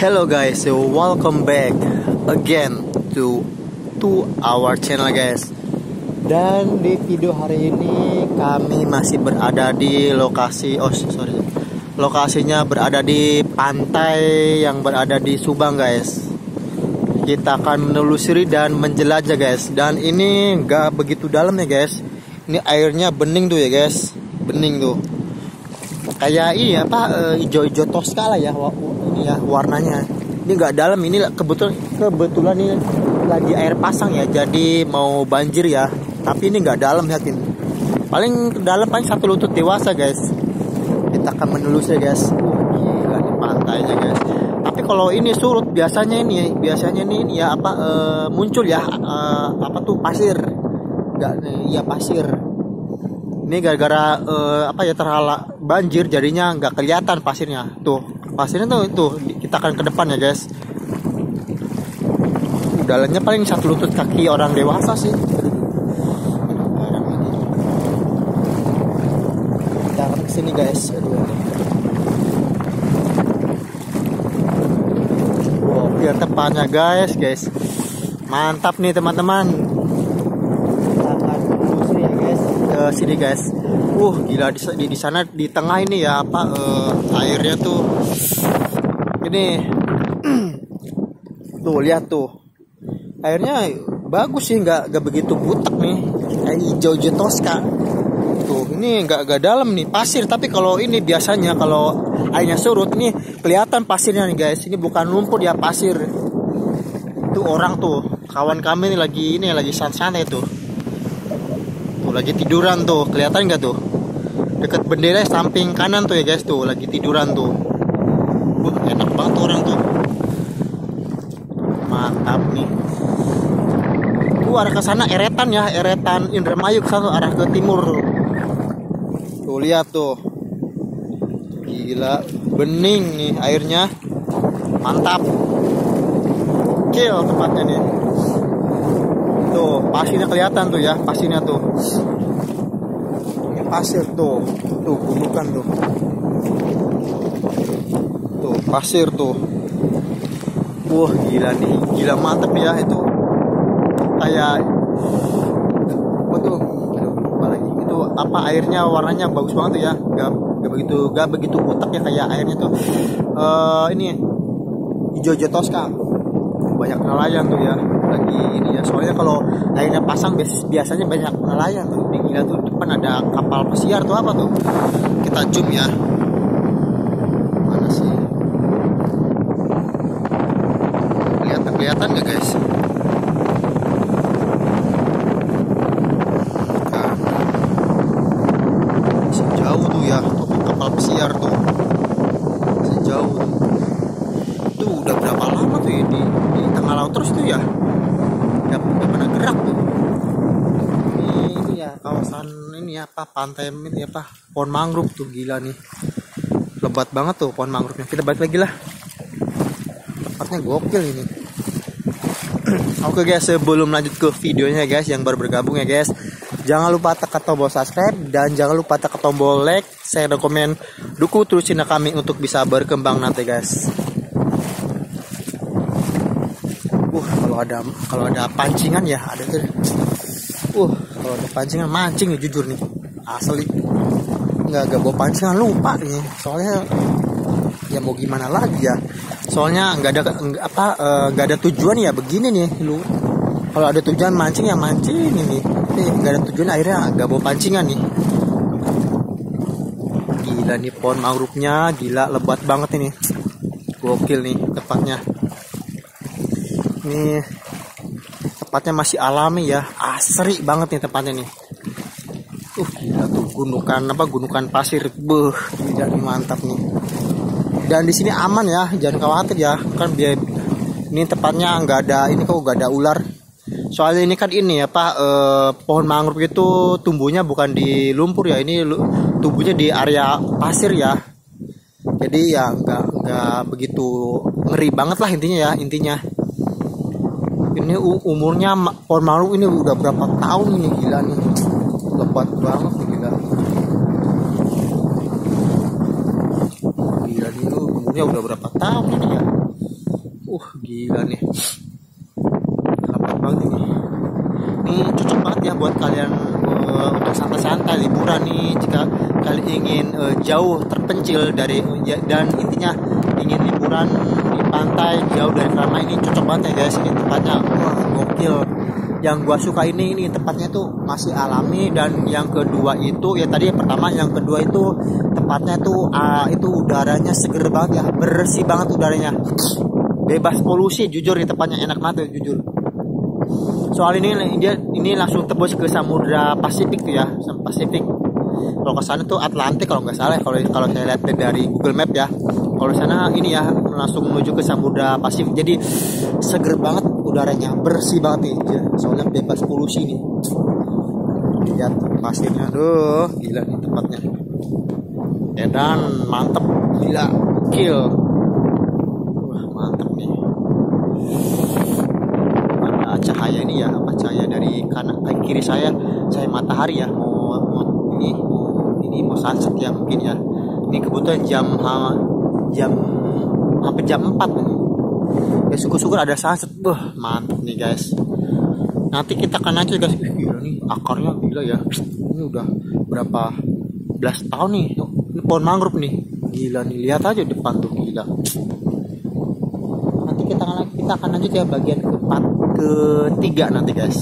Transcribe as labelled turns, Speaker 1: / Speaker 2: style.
Speaker 1: Hello guys, so welcome back again to to our channel guys. Dan di video hari ini kami masih berada di lokasi oh sorry lokasinya berada di pantai yang berada di Subang guys. Kita akan menelusuri dan menjelajah guys. Dan ini nggak begitu dalam ya guys. Ini airnya bening tuh ya guys, bening tuh. Kayak ini apa eh, hijau-hijau toska lah ya ini ya warnanya. Ini nggak dalam ini kebetulan kebetulan ini lagi air pasang ya jadi mau banjir ya. Tapi ini nggak dalam yakin. Paling dalam paling satu lutut dewasa guys. Kita akan menelusuri guys. Uh, gila nih pantainya guys. Tapi kalau ini surut biasanya ini biasanya ini, ini ya apa uh, muncul ya uh, apa tuh pasir. Nggak ya pasir. Ini gara-gara uh, apa ya terhalang banjir jadinya nggak kelihatan pasirnya. Tuh pasirnya tuh itu kita akan ke depan ya guys. Dalamnya paling satu lutut kaki orang dewasa sih. Kita akan ke sini guys. Wow biar tepatnya guys guys. Mantap nih teman-teman. Kita akan ya guys. Ke sini guys uh gila di, di, di sana di tengah ini ya apa uh, airnya tuh ini tuh lihat tuh airnya bagus sih nggak nggak begitu butek nih kayak hijau hijau tuh ini nggak nggak dalam nih pasir tapi kalau ini biasanya kalau airnya surut nih kelihatan pasirnya nih guys ini bukan lumpur ya pasir. Itu orang tuh kawan kami nih lagi ini lagi santai tuh. Tuh lagi tiduran tuh kelihatan nggak tuh dekat bendera samping kanan tuh ya guys tuh lagi tiduran tuh. Wah, enak banget orang tuh. Mantap nih. Tuh arah ke sana eretan ya eretan Indramayu ke sana arah ke timur. Tuh tuh lihat tuh. Gila bening nih airnya. Mantap. Kill tempatnya nih. Tuh pasirnya kelihatan tuh ya pasirnya tuh pasir tuh. Tuh gunungan tuh. Tuh pasir tuh. Wah gila nih. Gila mantep ya itu. Kayak apa tuh? Apa lagi. Itu apa airnya warnanya bagus banget tuh ya. Gak, gak begitu gak begitu butek ya kayak airnya tuh. Uh, ini hijau-hijau toska banyak nelayan tuh ya. Lagi ini ya soalnya kalau airnya pasang biasanya banyak nelayan tuh. di gila tuh depan ada kapal pesiar tuh apa tuh? Kita zoom ya. Mana sih? Kelihatan kelihatan gak guys? Sejauh tuh ya tuh kapal pesiar tuh. Sejauh tuh. Itu udah berapa lama tuh ya di, di tengah laut terus tuh ya? Udah, udah pernah gerak tuh ini, ya kawasan ini apa pantai ini apa pohon mangrove tuh gila nih. Lebat banget tuh pohon mangrove-nya. Kita balik lagi lah. Tempatnya gokil ini. Oke guys, sebelum lanjut ke videonya guys yang baru bergabung ya guys, jangan lupa tekan tombol subscribe dan jangan lupa tekan tombol like, share dan komen, dukung terus channel kami untuk bisa berkembang nanti guys. Uh, kalau ada kalau ada pancingan ya ada tuh. Uh, kalau ada pancingan mancing ya jujur nih, asli. Nggak nggak bawa pancingan lupa nih, soalnya ya mau gimana lagi ya? Soalnya nggak ada apa nggak uh, ada tujuan ya begini nih lu. Kalau ada tujuan mancing ya mancing ini. Tapi nggak ada tujuan akhirnya nggak bawa pancingan nih. Gila nih pohon mangrove-nya gila lebat banget ini. Gokil nih tepatnya. Ini tempatnya masih alami ya. Asri banget nih tempatnya nih. Uh gila tuh gunungan apa gunungan pasir. Beh nih mantap nih. Dan di sini aman ya jangan khawatir ya. Kan biar ini tepatnya nggak ada ini kok nggak ada ular. Soalnya ini kan ini ya pak eh, pohon mangrove itu tumbuhnya bukan di lumpur ya ini tumbuhnya di area pasir ya. Jadi ya nggak nggak begitu ngeri banget lah intinya ya intinya ini umurnya pohon ini udah berapa tahun ini gila nih. Lebat banget nih gila. Umurnya udah berapa tahun ini ya? Uh gila nih. Lambat banget ini ini cocok banget ya buat kalian uh, untuk santai-santai liburan nih jika kalian ingin uh, jauh terpencil dari uh, dan intinya ingin liburan di pantai jauh dari keramaian ini cocok banget ya guys ini tempatnya. Wah gokil. Yang gua suka ini ini tempatnya tuh masih alami dan yang kedua itu ya tadi yang pertama yang kedua itu tempatnya tuh uh, itu udaranya seger banget ya bersih banget udaranya. Bebas polusi jujur di tempatnya enak banget ya, jujur. Soal ini dia ini langsung tembus ke samudra Pasifik tuh ya Pasifik. Kalau ke sana tuh Atlantik kalau nggak salah kalau kalau saya lihat dari Google Map ya kalau sana ini ya langsung menuju ke Samudra Pasifik. Jadi seger banget udaranya bersih banget nih ya, soalnya bebas polusi nih. Lihat pasirnya aduh gila nih tempatnya. Dan mantep gila kill. Wah mantep nih. Ada cahaya ini ya? Apa cahaya dari kanan kiri saya saya matahari ya? Mau, mau ini mau ini mau sunset ya mungkin ya. Ini kebetulan jam jam hampir jam 4 nih. ya syukur-syukur ada sunset. Wah, mantap nih guys. Nanti kita akan lanjut guys. Ih, gila nih akarnya gila ya. Ini udah berapa belas tahun nih. Ini pohon mangrove nih. Gila nih lihat aja depan tuh gila. Nanti kita akan kita akan lanjut ya bagian keempat ketiga nanti guys